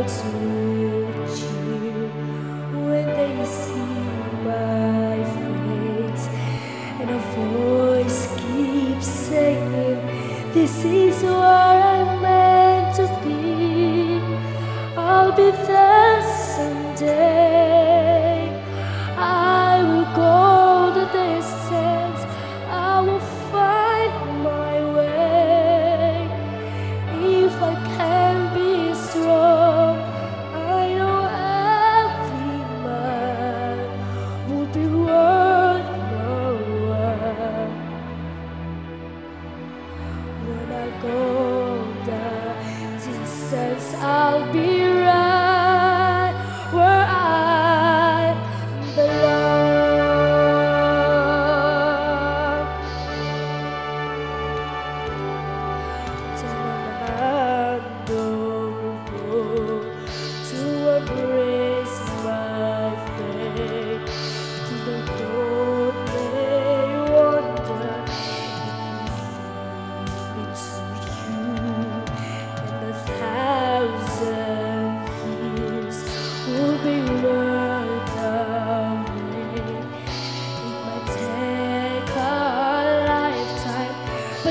clouds will when they see my face, and a voice keeps saying, This is where I'm meant to be. I'll be there someday. Golgotha. Jesus, I'll be.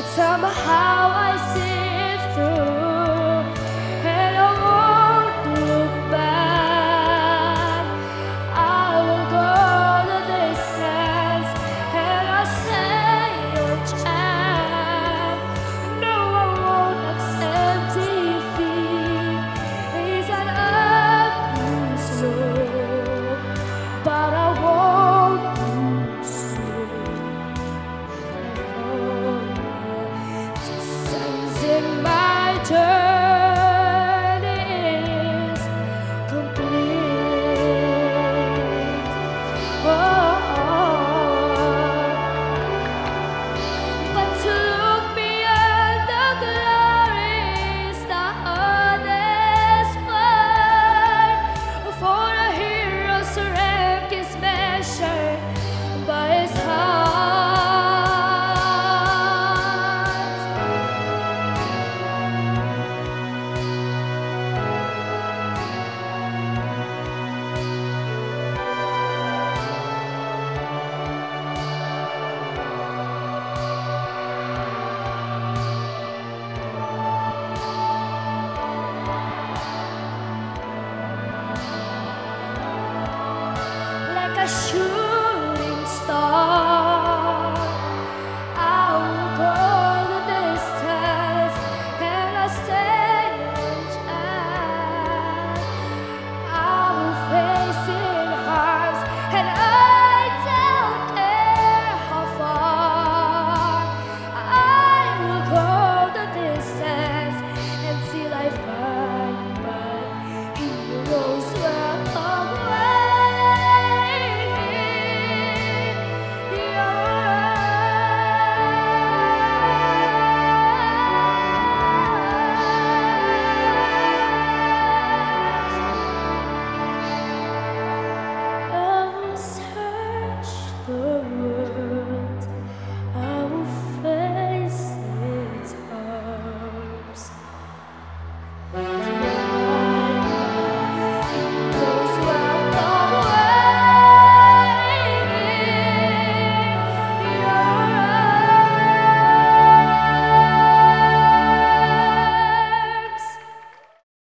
but somehow I see it through.